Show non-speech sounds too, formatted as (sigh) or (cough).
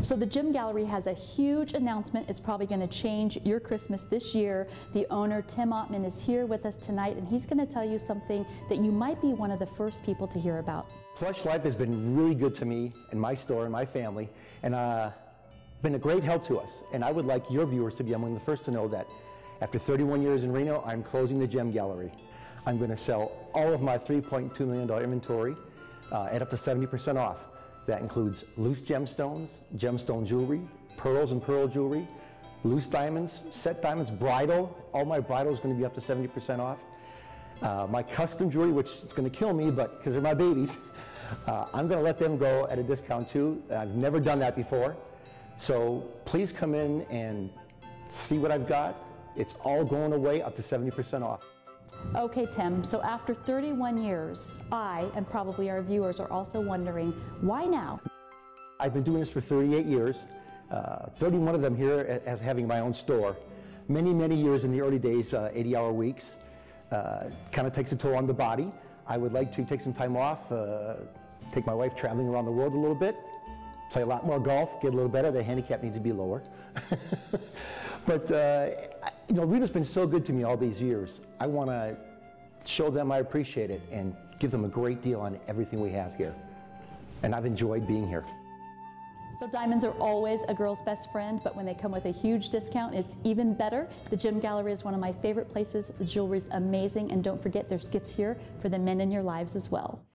So the Gem Gallery has a huge announcement. It's probably going to change your Christmas this year. The owner, Tim Ottman, is here with us tonight, and he's going to tell you something that you might be one of the first people to hear about. Plush Life has been really good to me and my store and my family, and uh, been a great help to us. And I would like your viewers to be among the first to know that after 31 years in Reno, I'm closing the Gem Gallery. I'm going to sell all of my $3.2 million inventory uh, at up to 70% off. That includes loose gemstones, gemstone jewelry, pearls and pearl jewelry, loose diamonds, set diamonds, bridal. All my bridal is going to be up to 70% off. Uh, my custom jewelry, which is going to kill me, but because they're my babies, uh, I'm going to let them go at a discount too. I've never done that before. So please come in and see what I've got. It's all going away up to 70% off. Okay, Tim, so after 31 years, I and probably our viewers are also wondering why now? I've been doing this for 38 years, uh, 31 of them here as having my own store. Many, many years in the early days, uh, 80 hour weeks. Uh, kind of takes a toll on the body. I would like to take some time off, uh, take my wife traveling around the world a little bit, play a lot more golf, get a little better. The handicap needs to be lower. (laughs) but, uh, you know, Rita's been so good to me all these years. I want to show them I appreciate it and give them a great deal on everything we have here. And I've enjoyed being here. So diamonds are always a girl's best friend, but when they come with a huge discount, it's even better. The Gem Gallery is one of my favorite places. The jewelry's amazing, and don't forget there's gifts here for the men in your lives as well.